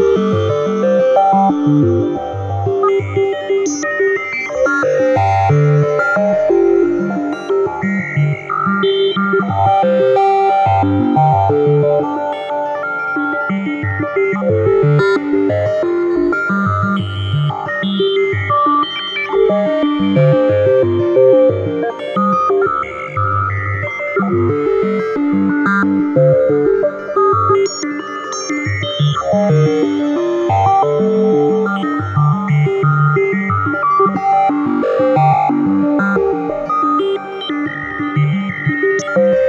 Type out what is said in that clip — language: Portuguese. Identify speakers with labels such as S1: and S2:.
S1: Música